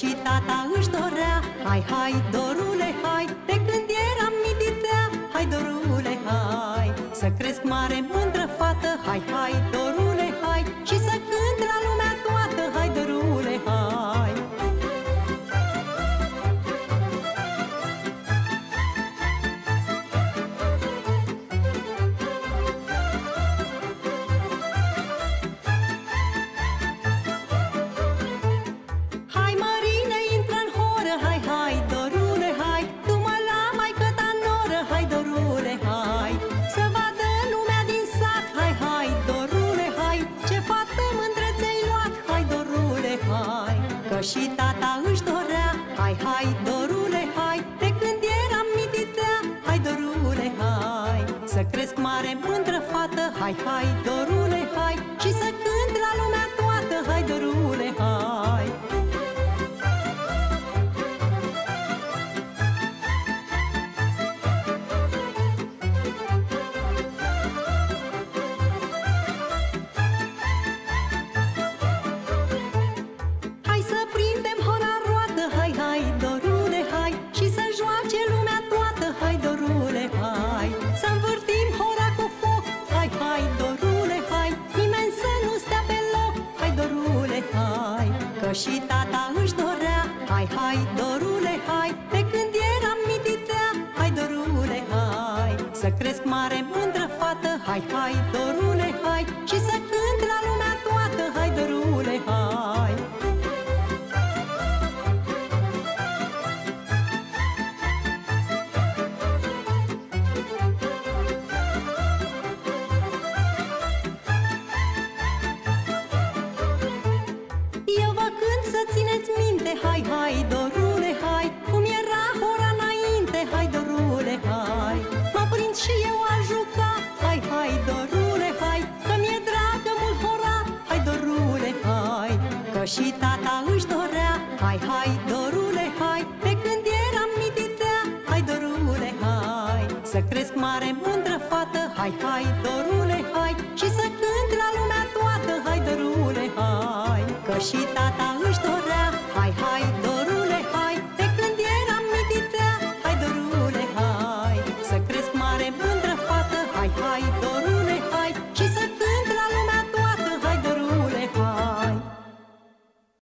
Că și tata își dorea. Hai, hai, dorule, hai De când eram mititea. Hai, dorule, hai Să cresc mare, mândră fată. Hai, hai, dorule, hai Că și tata își dorea. Hai, hai, dorule, hai De când eram mititea. Hai, dorule, hai Să cresc mare, mândră fată. Hai, hai, dorule, și tata își dorea, hai, hai, dorule, hai De când eram mititea, hai, dorule, hai Să cresc mare, mândră fată, hai, hai, dorule, hai Și să cânt Hai, hai, dorule, hai. Cum era hora înainte Hai, dorule, hai. Mă prind și eu a juca. Hai, hai, dorule, hai Că mi-e dragă mult hora Hai, dorule, hai Că și tata își dorea. Hai, hai, dorule, hai De când eram mititea. Hai, dorule, hai Să cresc mare, mândră fată. Hai, hai, dorule, hai Și să cânt la lumea toată. Hai, dorule, hai Că și tata își dorea